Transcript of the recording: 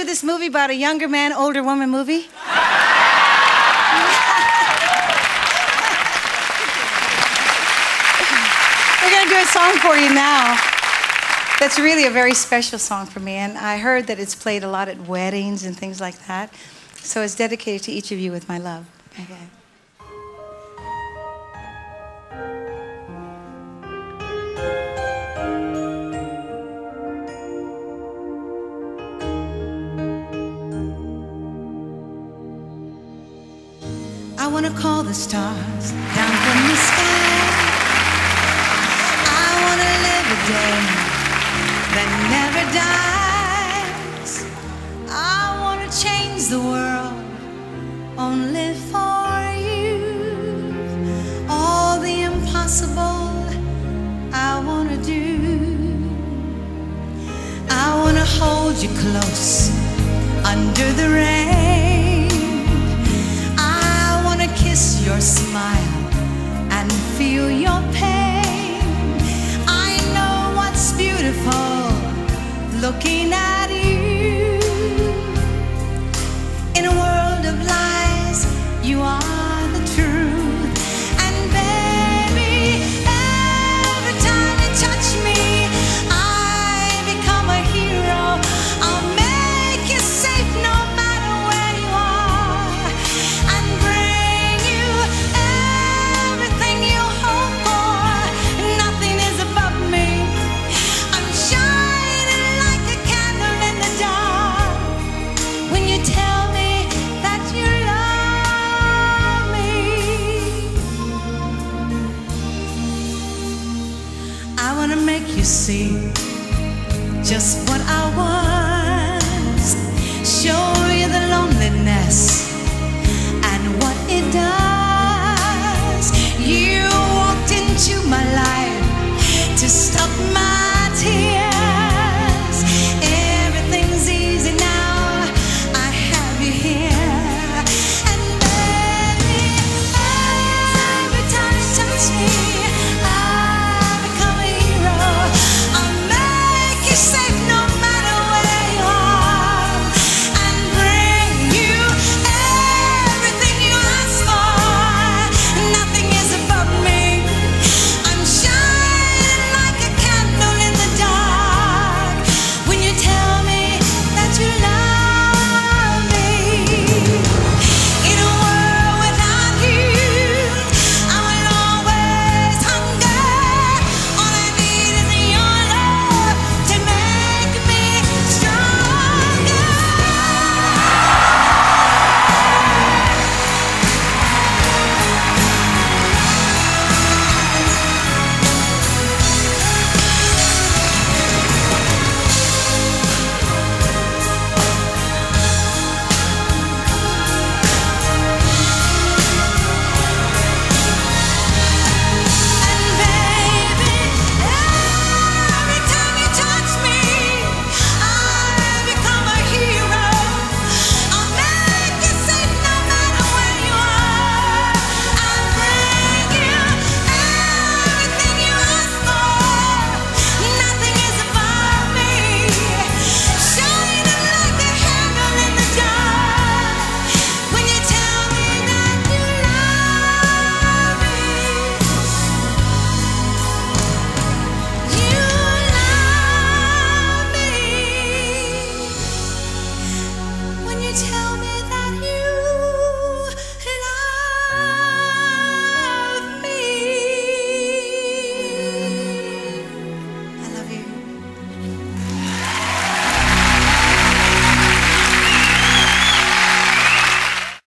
do this movie about a younger man, older woman movie? We're going to do a song for you now. That's really a very special song for me, and I heard that it's played a lot at weddings and things like that. So it's dedicated to each of you with my love. Okay. I want to call the stars down from the sky. I want to live a day that never dies. I want to change the world only for you. All the impossible I want to do. I want to hold you close under the rain. lo see just what I was, show you the loneliness and what it does. tell me